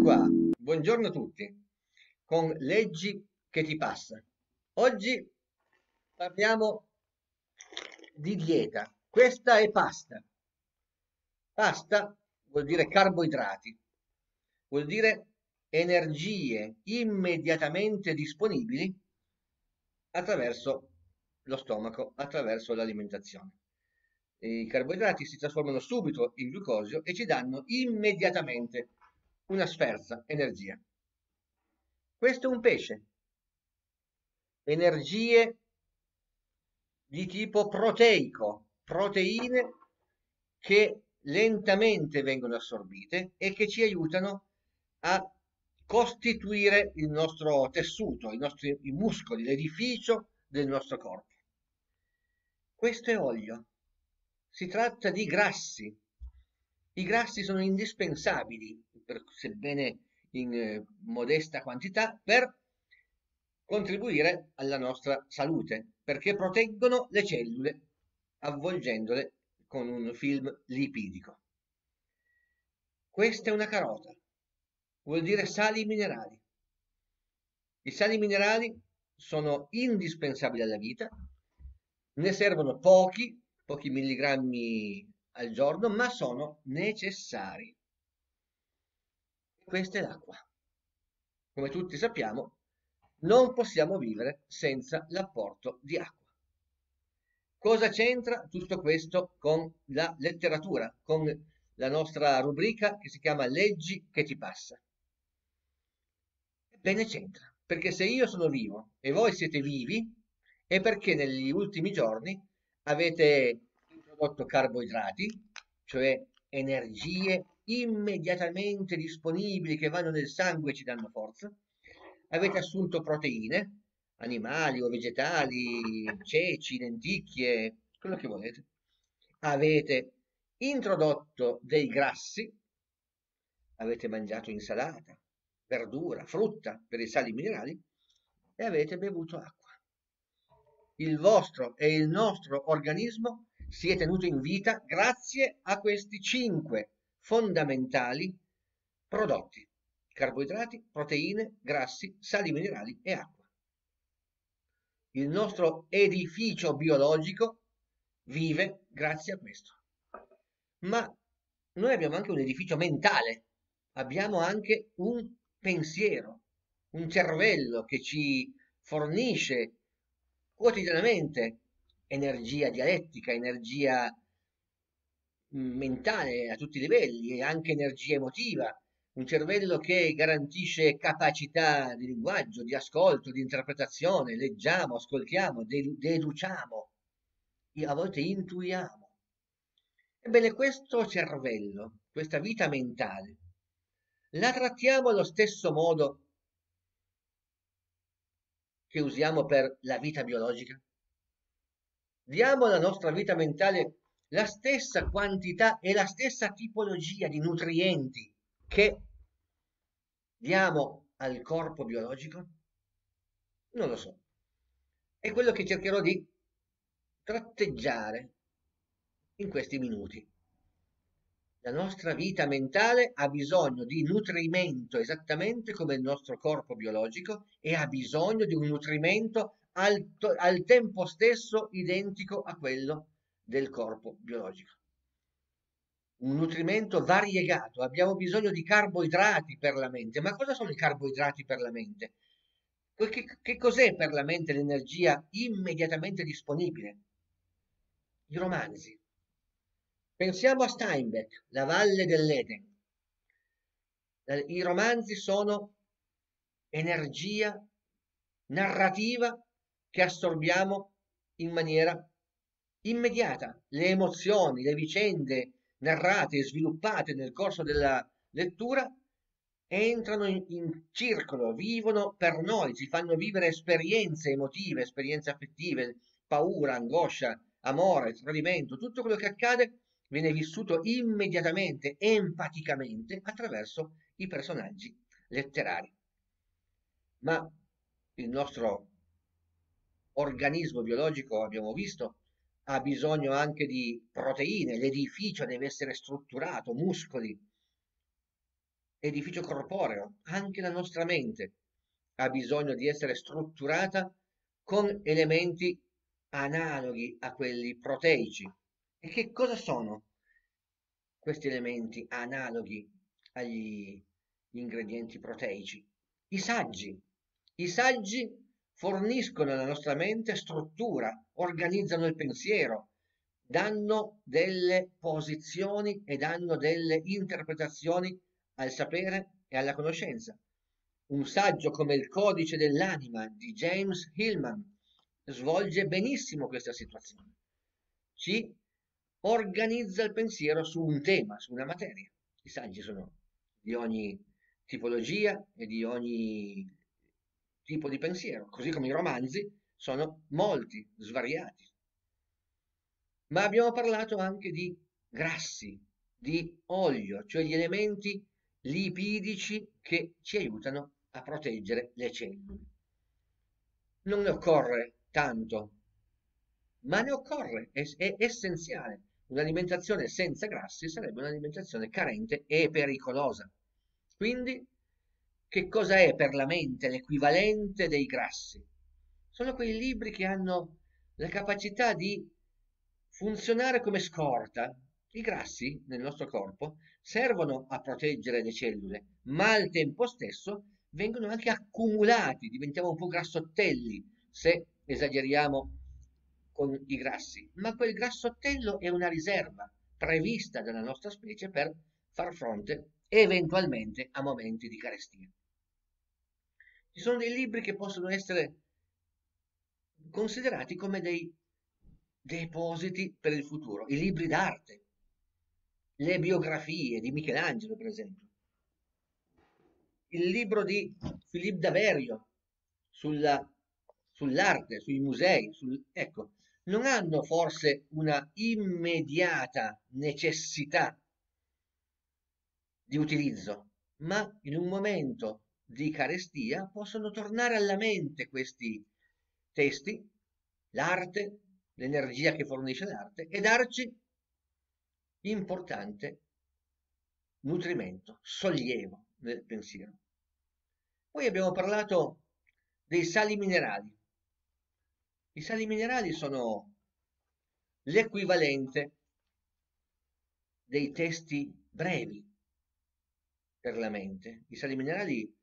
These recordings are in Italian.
qua, buongiorno a tutti, con Leggi che ti passa. Oggi parliamo di dieta. Questa è pasta. Pasta vuol dire carboidrati, vuol dire energie immediatamente disponibili attraverso lo stomaco, attraverso l'alimentazione. I carboidrati si trasformano subito in glucosio e ci danno immediatamente una sferza energia. Questo è un pesce. Energie di tipo proteico, proteine che lentamente vengono assorbite e che ci aiutano a costituire il nostro tessuto, i nostri i muscoli, l'edificio del nostro corpo. Questo è olio. Si tratta di grassi. I grassi sono indispensabili, per, sebbene in eh, modesta quantità, per contribuire alla nostra salute, perché proteggono le cellule avvolgendole con un film lipidico. Questa è una carota, vuol dire sali minerali. I sali minerali sono indispensabili alla vita, ne servono pochi, pochi milligrammi al giorno, ma sono necessari. Questa è l'acqua. Come tutti sappiamo, non possiamo vivere senza l'apporto di acqua. Cosa c'entra tutto questo con la letteratura, con la nostra rubrica che si chiama Leggi che ti passa? Ebbene c'entra, perché se io sono vivo e voi siete vivi, è perché negli ultimi giorni avete introdotto carboidrati, cioè energie immediatamente disponibili che vanno nel sangue e ci danno forza, avete assunto proteine, animali o vegetali, ceci, lenticchie, quello che volete. Avete introdotto dei grassi, avete mangiato insalata, verdura, frutta per i sali minerali e avete bevuto acqua. Il vostro e il nostro organismo si è tenuto in vita grazie a questi cinque fondamentali prodotti carboidrati, proteine, grassi, sali minerali e acqua. Il nostro edificio biologico vive grazie a questo. Ma noi abbiamo anche un edificio mentale, abbiamo anche un pensiero, un cervello che ci fornisce quotidianamente energia dialettica, energia mm, mentale a tutti i livelli e anche energia emotiva, un cervello che garantisce capacità di linguaggio, di ascolto, di interpretazione, leggiamo, ascoltiamo, deduciamo, a volte intuiamo. Ebbene, questo cervello, questa vita mentale, la trattiamo allo stesso modo che usiamo per la vita biologica? Diamo alla nostra vita mentale la stessa quantità e la stessa tipologia di nutrienti che diamo al corpo biologico? Non lo so. È quello che cercherò di tratteggiare in questi minuti. La nostra vita mentale ha bisogno di nutrimento esattamente come il nostro corpo biologico e ha bisogno di un nutrimento al, al tempo stesso identico a quello del corpo biologico un nutrimento variegato, abbiamo bisogno di carboidrati per la mente. Ma cosa sono i carboidrati per la mente? Che, che cos'è per la mente l'energia immediatamente disponibile? I romanzi. Pensiamo a Steinbeck, La valle dell'Eden. I romanzi sono energia narrativa che assorbiamo in maniera immediata. Le emozioni, le vicende, narrate e sviluppate nel corso della lettura entrano in, in, circolo, vivono per noi, ci fanno vivere esperienze emotive, esperienze affettive, paura, angoscia, amore, tradimento, tutto quello che accade viene vissuto immediatamente, empaticamente, attraverso i personaggi letterari. Ma il nostro organismo biologico, abbiamo visto, ha bisogno anche di proteine, l'edificio deve essere strutturato, muscoli. edificio corporeo, anche la nostra mente ha bisogno di essere strutturata con elementi analoghi a quelli proteici. E che cosa sono questi elementi analoghi agli ingredienti proteici? I saggi. I saggi forniscono alla nostra mente struttura, organizzano il pensiero, danno delle posizioni e danno delle interpretazioni al sapere e alla conoscenza. Un saggio come il Codice dell'anima di James Hillman svolge benissimo questa situazione. Ci organizza il pensiero su un tema, su una materia. I saggi sono di ogni tipologia e di ogni tipo di pensiero, così come i romanzi sono molti, svariati. Ma abbiamo parlato anche di grassi, di olio, cioè gli elementi lipidici che ci aiutano a proteggere le cellule. Non ne occorre tanto, ma ne occorre, è, è essenziale. Un'alimentazione senza grassi sarebbe un'alimentazione carente e pericolosa. Quindi, che cosa è per la mente l'equivalente dei grassi? Sono quei libri che hanno la capacità di funzionare come scorta. I grassi nel nostro corpo servono a proteggere le cellule, ma al tempo stesso vengono anche accumulati, diventiamo un po' grassottelli se esageriamo con i grassi, ma quel grassottello è una riserva prevista dalla nostra specie per far fronte eventualmente a momenti di carestia. Ci sono dei libri che possono essere considerati come dei depositi per il futuro, i libri d'arte, le biografie di Michelangelo, per esempio, il libro di Philippe Daverio sulla, sull'arte, sui musei, sul, ecco, non hanno forse una immediata necessità di utilizzo, ma in un momento di carestia possono tornare alla mente questi testi, l'arte, l'energia che fornisce l'arte e darci importante nutrimento, sollievo nel pensiero. Poi abbiamo parlato dei sali minerali. I sali minerali sono l'equivalente dei testi brevi per la mente. I sali minerali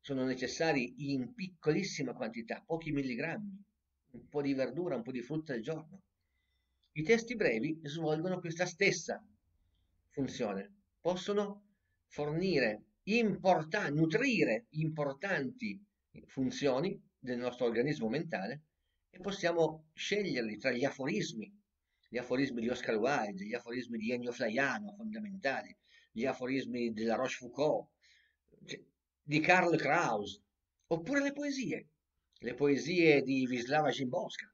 sono necessari in piccolissima quantità, pochi milligrammi, un po' di verdura, un po' di frutta al giorno. I testi brevi svolgono questa stessa funzione, possono fornire importanti, nutrire importanti funzioni del nostro organismo mentale e possiamo sceglierli tra gli aforismi, gli aforismi di Oscar Wilde, gli aforismi di Ennio Flaiano, fondamentali, gli aforismi della Rochefoucauld, cioè, di Karl Kraus, oppure le poesie, le poesie di Wisława Szymborska.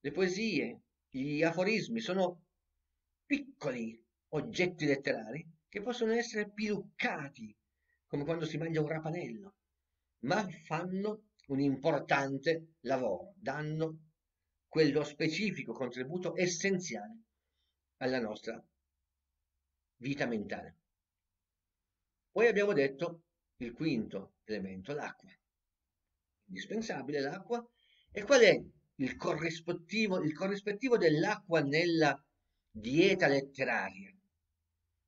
Le poesie, gli aforismi sono piccoli oggetti letterari che possono essere piluccati, come quando si mangia un rapanello, ma fanno un importante lavoro, danno quello specifico contributo essenziale alla nostra vita mentale. Poi abbiamo detto il quinto elemento, l'acqua. Indispensabile l'acqua. E qual è il corrispettivo, il corrispettivo dell'acqua nella dieta letteraria?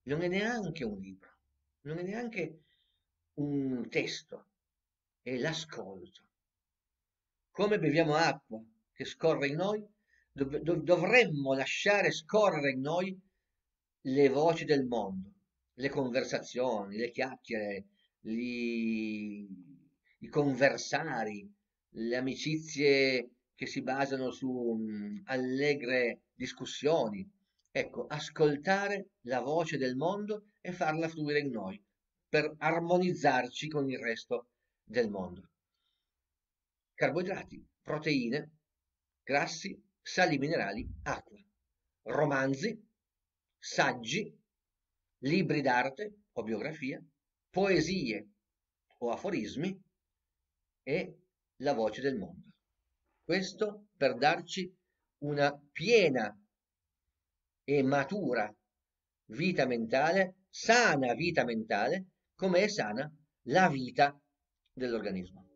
non è neanche un libro, non è neanche un testo, è l'ascolto. Come beviamo acqua che scorre in noi, dov dov dovremmo lasciare scorrere in noi le voci del mondo, le conversazioni, le chiacchiere, gli, i conversari, le amicizie che si basano su um, allegre discussioni, Ecco, ascoltare la voce del mondo e farla fluire in noi per armonizzarci con il resto del mondo. Carboidrati, proteine, grassi, sali minerali, acqua, romanzi, saggi, libri d'arte o biografia, poesie o aforismi e la voce del mondo. Questo per darci una piena e matura vita mentale sana vita mentale come è sana la vita dell'organismo.